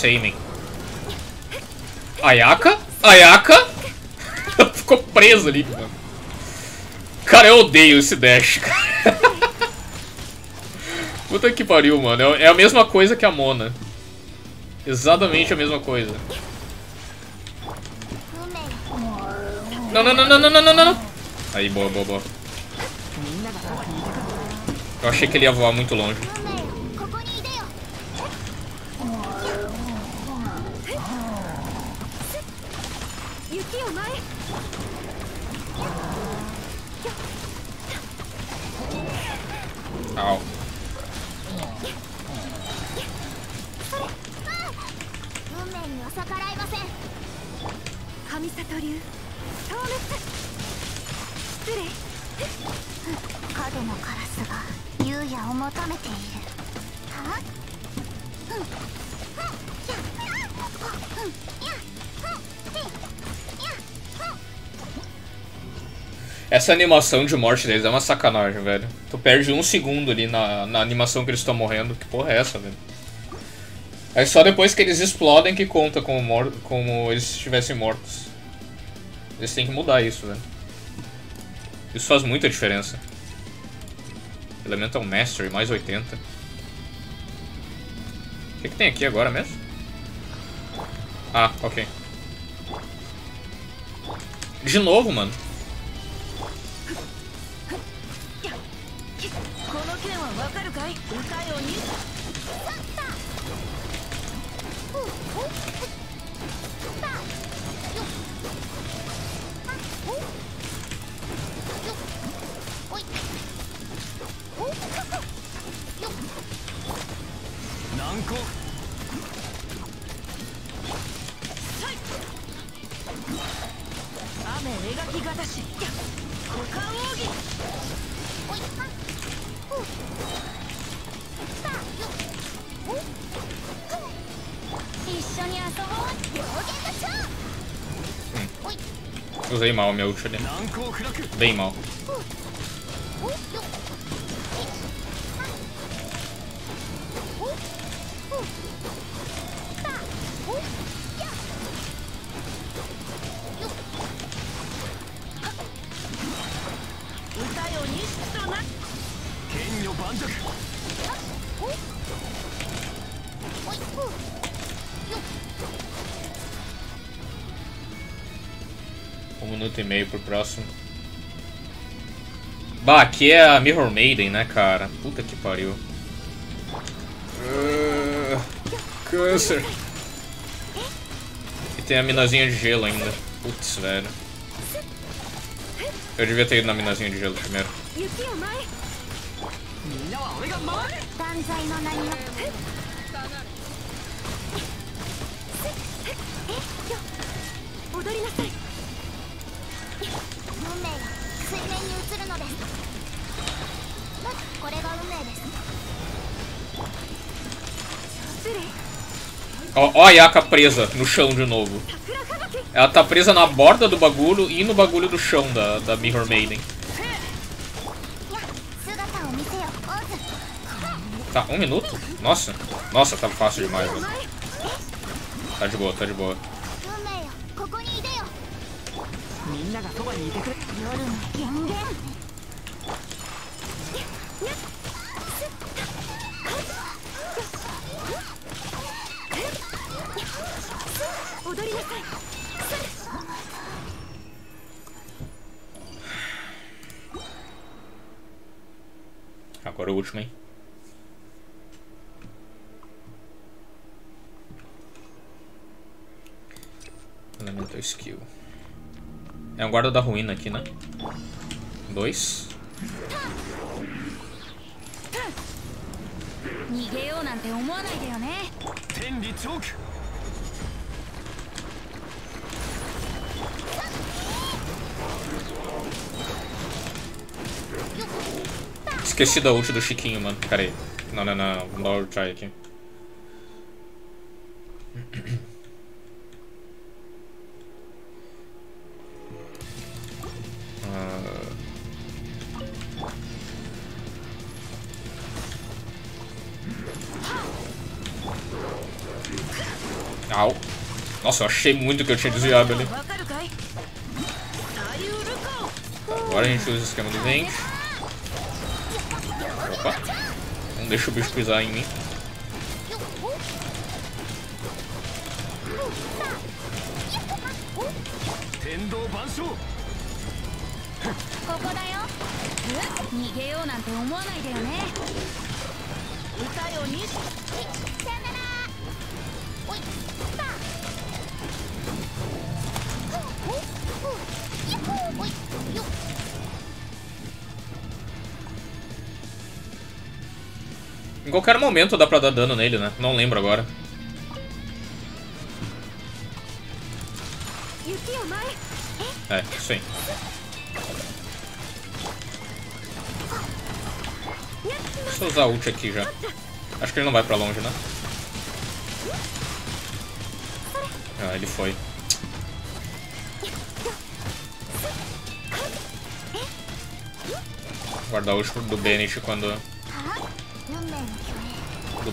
Man. Ayaka? Ayaka? Ficou preso ali, mano. Cara, eu odeio esse dash, cara. Puta que pariu, mano. É a mesma coisa que a Mona. Exatamente a mesma coisa. Não, não, não, não, não, não, não, Aí, boa, boa, boa. Eu achei que ele ia voar muito longe. Essa animação de morte deles é uma sacanagem, velho. Tu perde um segundo ali na, na animação que eles estão morrendo. Que porra é essa, velho? É só depois que eles explodem que conta como, mor como eles estivessem mortos. Eles têm que mudar isso, velho. Isso faz muita diferença. Elemental Mastery, mais 80. O que, que tem aqui agora mesmo? Ah, ok. De novo, mano. この件はわかるかい？歌よにさった usei mal o meu ult ali. Bem mal. Próximo. Bah, aqui é a Mirror Maiden, né, cara? Puta que pariu. Ah, câncer. E tem a minazinha de gelo ainda. Putz, velho. Eu devia ter ido na minazinha de gelo primeiro. Ó, ó a Yaka presa no chão de novo. Ela tá presa na borda do bagulho e no bagulho do chão da, da Mirror Maiden. Tá, um minuto? Nossa. Nossa, tá fácil demais, velho. Tá de boa, tá de boa. guarda da ruína aqui, né? Dois. Esqueci da ult do Chiquinho, mano. Peraí. aí. Não, não, não. Vamos dar o try aqui. Nossa, eu achei muito que eu tinha desviado ali. Agora a gente usa o esquema do vento. Opa. Não deixa o bicho pisar em mim. qualquer momento dá pra dar dano nele, né? Não lembro agora. É, isso aí. Deixa eu usar ult aqui já. Acho que ele não vai pra longe, né? Ah, ele foi. Guardar o ult do Benish quando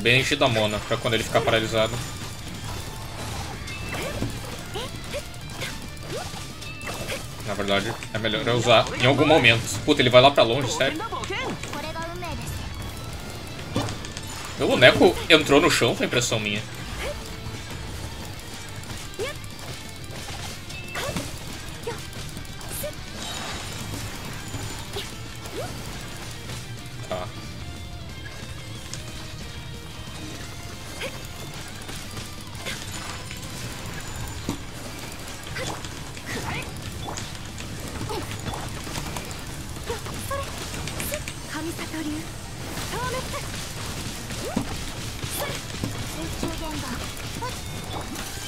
Benji da Mona, pra quando ele ficar paralisado. Na verdade, é melhor eu usar em algum momento. Puta, ele vai lá pra longe, sério? Meu boneco entrou no chão, foi impressão minha.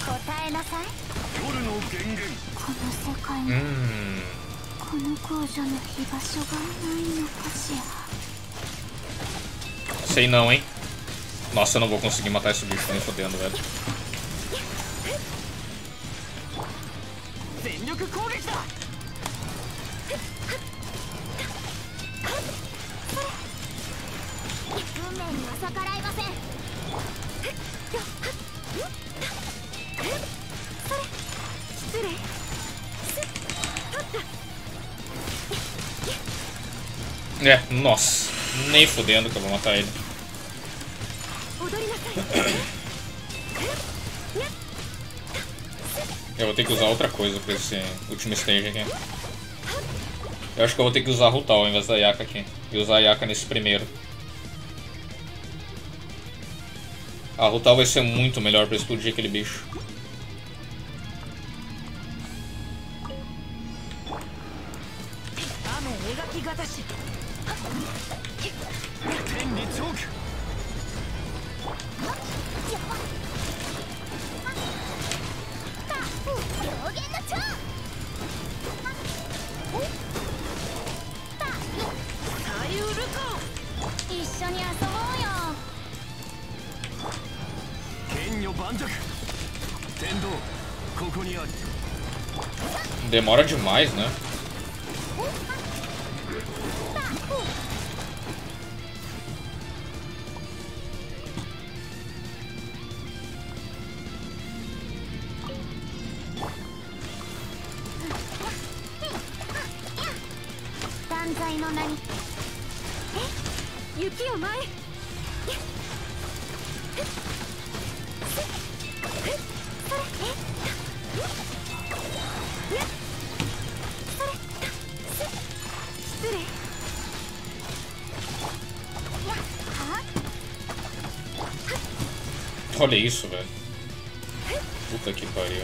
答えなさい夜の源源この世界にこの工場の居場所がないのかしら sei não hein nossa eu não vou conseguir matar esse bicho nem fodendo velho Nossa, nem fudendo que eu vou matar ele. Eu vou ter que usar outra coisa pra esse último stage aqui. Eu acho que eu vou ter que usar a Rutal ao invés da Yaka aqui. E usar a Yaka nesse primeiro. A Rutal vai ser muito melhor pra explodir aquele bicho. Olha isso, velho. Puta que pariu.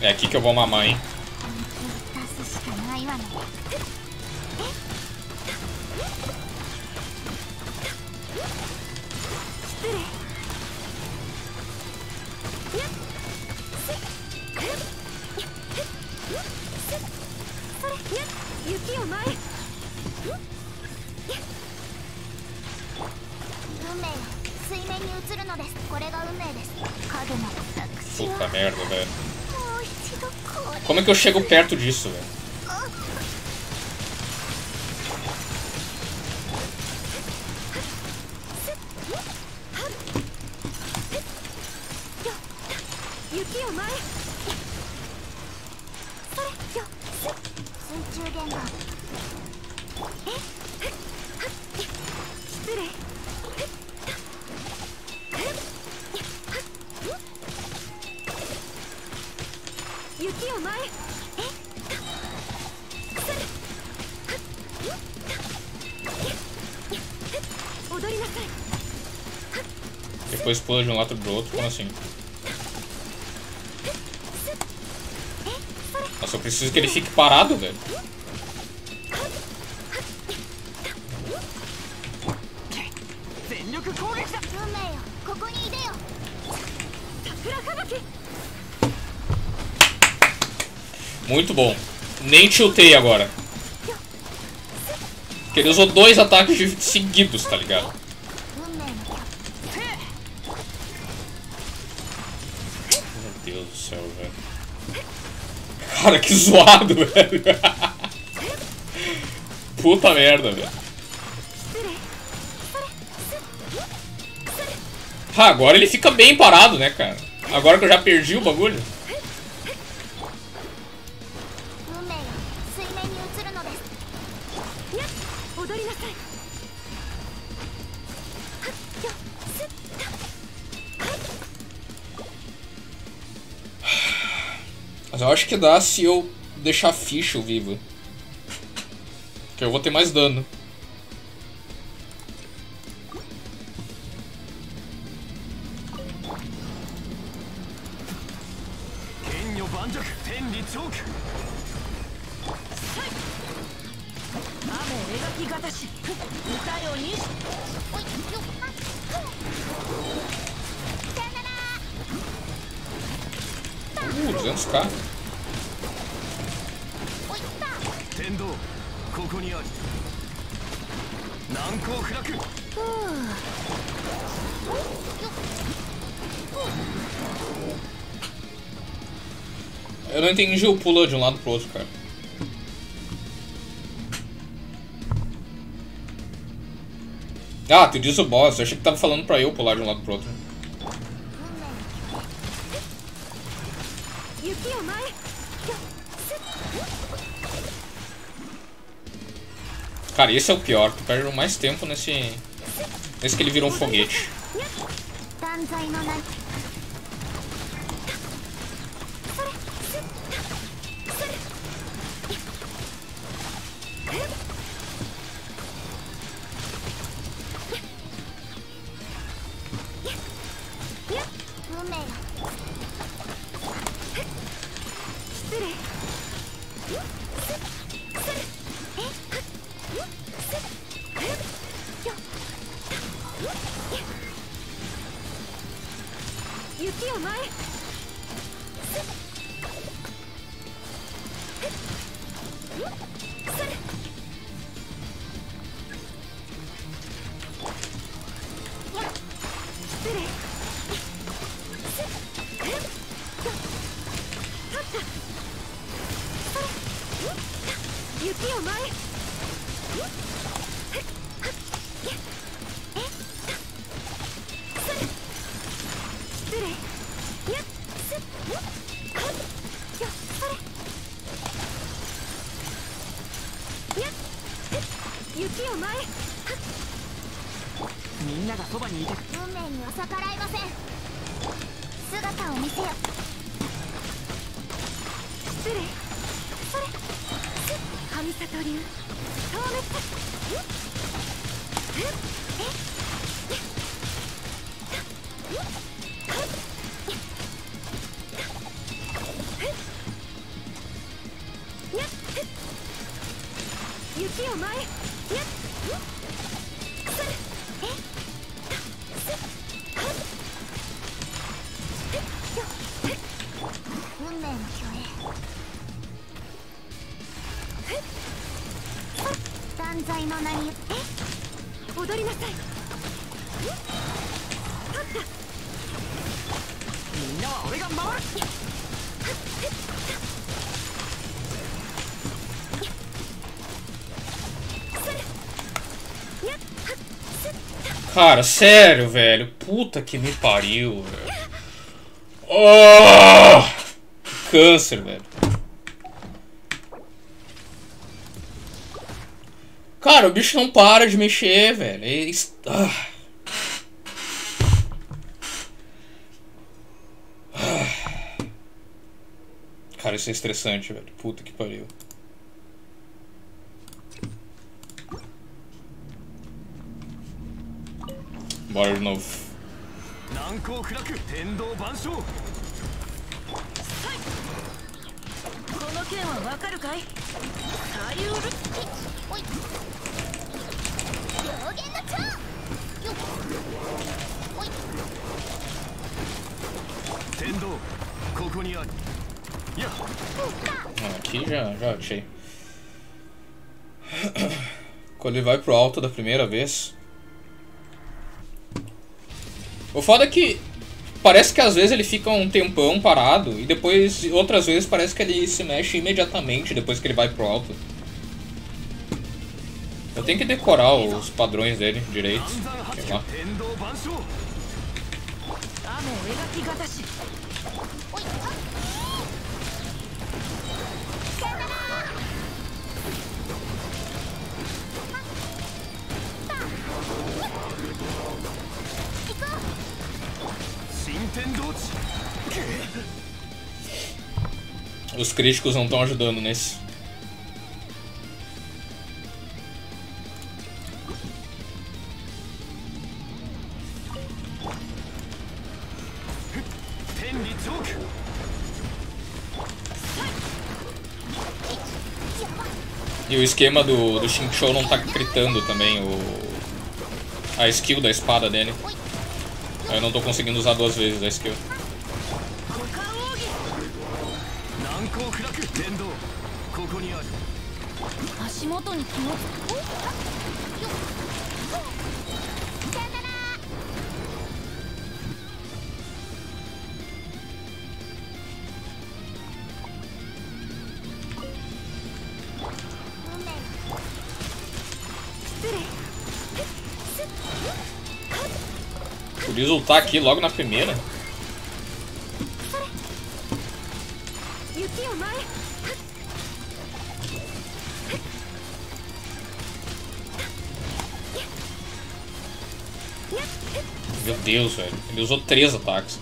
É aqui que eu vou mamar, hein. que eu chego perto disso, velho. parado, velho. Muito bom. Nem tiltei agora. Porque ele usou dois ataques seguidos, tá ligado? Cara, que zoado, velho. Puta merda, velho. Ah, agora ele fica bem parado, né, cara? Agora que eu já perdi o bagulho. acho que dá se eu deixar ficha viva. Que eu vou ter mais dano. Uh, 200k. Eu não entendi o pula de um lado pro outro, cara. Ah, tu diz o boss. Eu achei que tava falando pra eu pular de um lado pro outro. Cara, esse é o pior. Tu perde mais tempo nesse. Nesse que ele virou um foguete. の名にえ踊りなさいえ立ったみんなは俺が守るそれやっはっすっ Cara, sério, velho. Puta que me pariu, velho. Oh! Câncer, velho. Cara, o bicho não para de mexer, velho. É est- ah. Ah. Cara, isso é estressante, velho. Puta que pariu. Bora de novo. Aqui já, já achei. Quando ele vai pro alto da primeira vez. O foda é que parece que às vezes ele fica um tempão parado e depois outras vezes parece que ele se mexe imediatamente depois que ele vai pro alto. Eu tenho que decorar os padrões dele direito. Os críticos não estão ajudando nesse. E o esquema do, do Shinchou não tá gritando também o, a skill da espada dele. Eu não tô conseguindo usar duas vezes a skill. resultar aqui logo na primeira. Meu Deus, velho. Ele usou três ataques.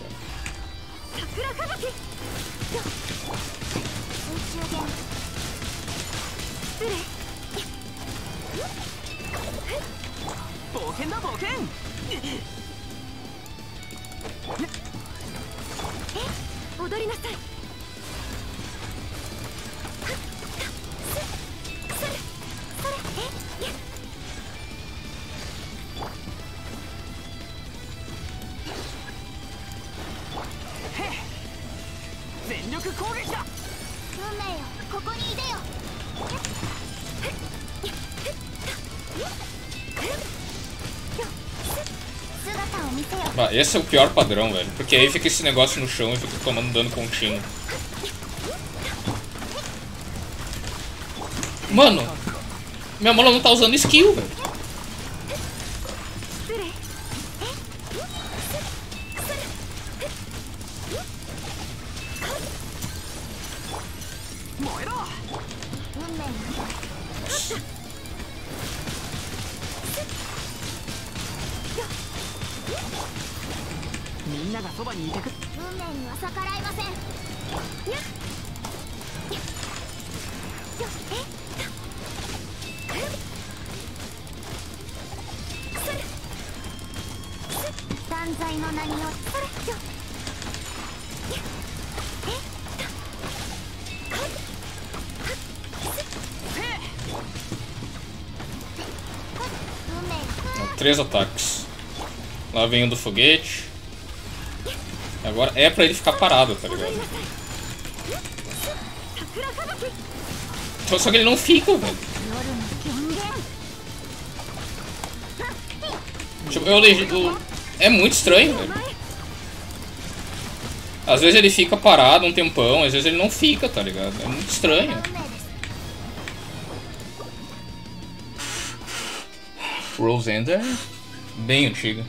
Esse é o pior padrão, velho. Porque aí fica esse negócio no chão e fica tomando dano contínuo. Mano, minha mola não tá usando skill, velho. Três ataques. Lá vem o do foguete. Agora é pra ele ficar parado, tá ligado? Só que ele não fica, velho. Tipo, eu, eu, é muito estranho, velho. Às vezes ele fica parado um tempão, às vezes ele não fica, tá ligado? É muito estranho. Rosenda bem antiga.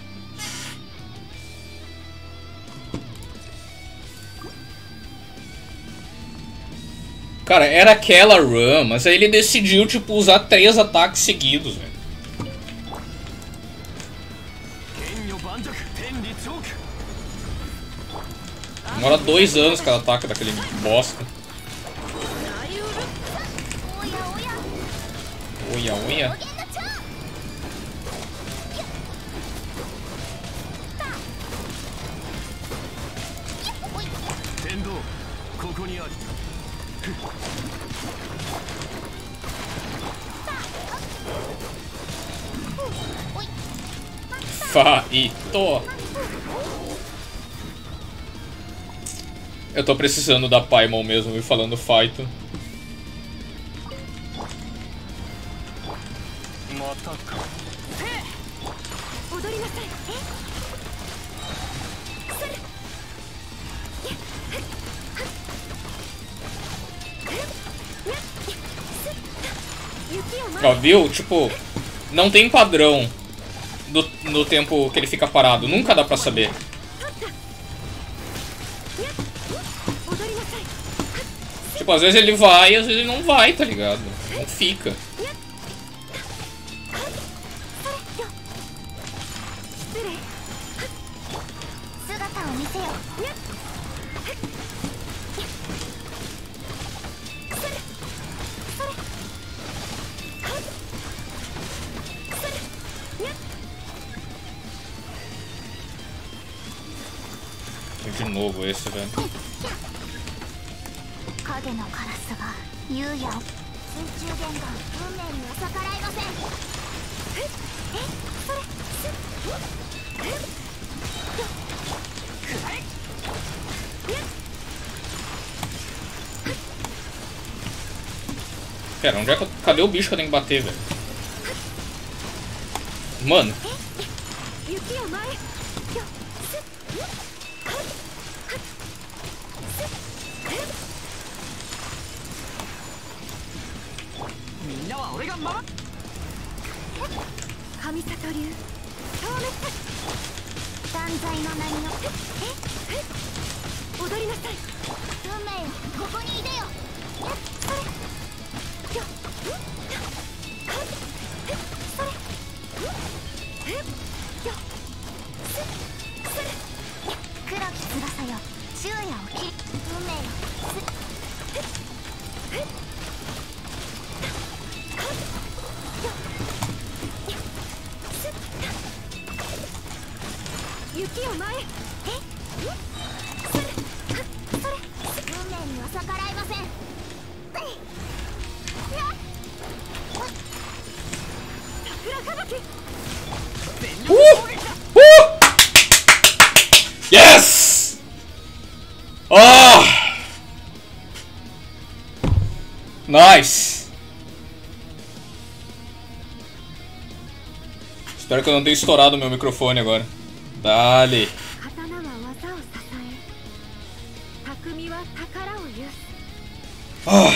Cara, era aquela run, mas aí ele decidiu, tipo, usar três ataques seguidos, velho. Demora dois anos cada ataque daquele bosta. Oia, oia. Faito. Eu tô precisando da Paimon mesmo, e falando Faito. Ó, viu? Tipo, não tem padrão no no tempo que ele fica parado. Nunca dá pra saber. Tipo, às vezes ele vai, às vezes ele não vai, tá ligado? Não fica. de novo esse, velho. Pera, onde é que eu... Cadê o bicho que eu tenho que bater, velho? Mano, que eu não tenho estourado o meu microfone agora. Dale. Ah.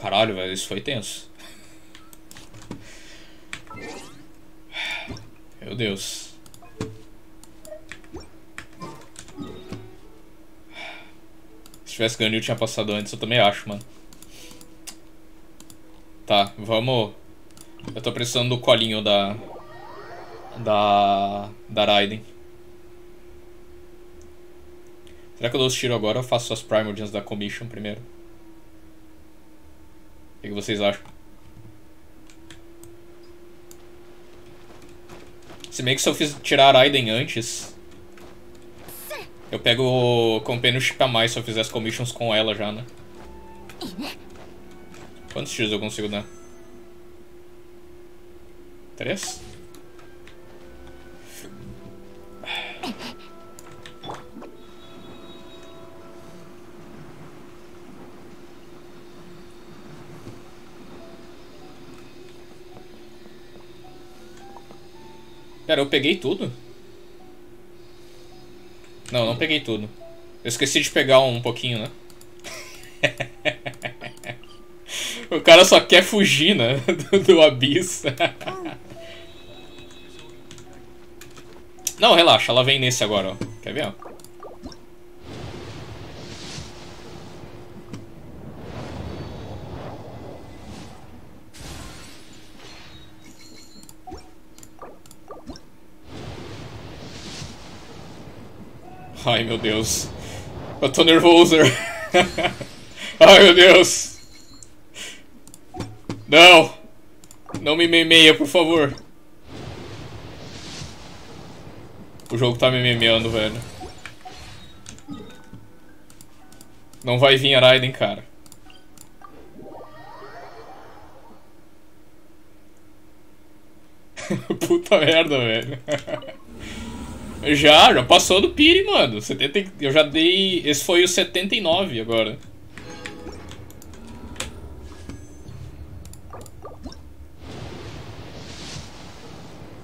Caralho, velho, isso foi tenso. Meu Deus. Se tivesse ganho, eu tinha passado antes, eu também acho, mano. Tá, vamos. Eu tô precisando do colinho da. Da. Da Raiden. Será que eu dou os tiros agora ou faço as Primordials da Commission primeiro? O que vocês acham? Se bem que se eu fiz tirar a Raiden antes, eu pego o Companionship a mais se eu fizer as commissions com ela já, né? Quantos tiros eu consigo dar? Três? Pera, eu peguei tudo? Não, não peguei tudo. Eu esqueci de pegar um pouquinho, né? O cara só quer fugir, né? Do, do abismo. Não, relaxa, ela vem nesse agora, ó. Quer ver, ó? Ai, meu Deus. Eu tô nervoso. Ai, meu Deus. Não. Não me memeia, por favor. O jogo tá me memeando, velho. Não vai vir a Raiden, cara. Puta merda, velho. Já, já passou do Piri, mano. 70, e- eu já dei. Esse foi o 79 agora.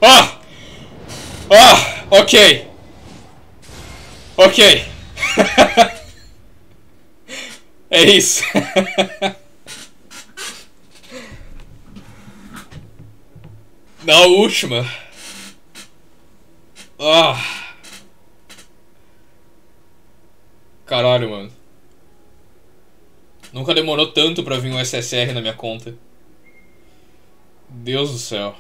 Ah! Ah! Ok! Ok! é isso! Na última. Ah. Caralho, mano. Nunca demorou tanto pra vir um SSR na minha conta. Deus do céu.